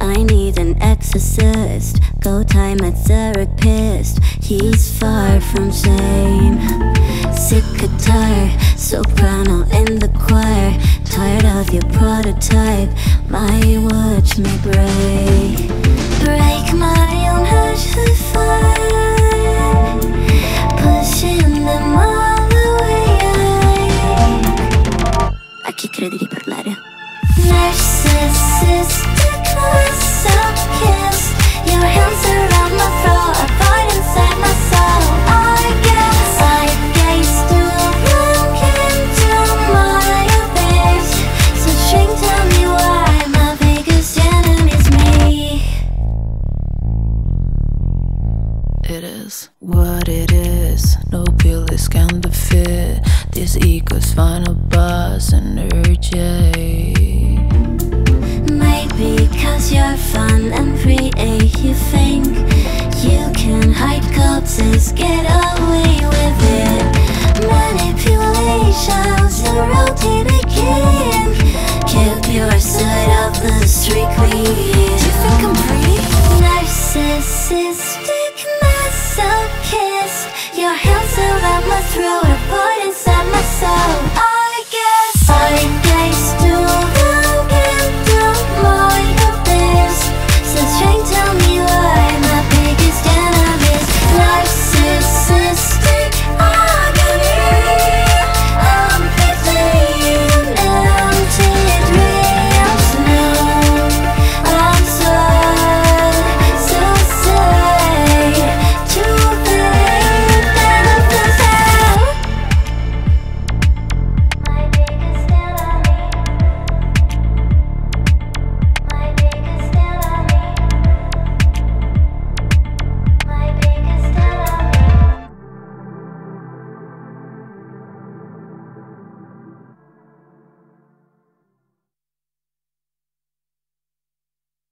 I need an exorcist. Go time at therapist, he's far from sane. Sick guitar, soprano in the choir. Tired of your prototype, my watch A chi credi di parlare? Narcissistic myself kiss Your hands around my throat I fight inside my soul I guess I gaze to look into my abyss So shrink, tell me why My biggest enemy's me It is what it is. No pill is counterfeit. This ego's final boss energy. Maybe cause you're fun and free You think you can hide corpses Get away with it Manipulations, the road to begin Keep your side of the street clean Do you think I'm pretty? Narcissistic masochist Your hands around my throat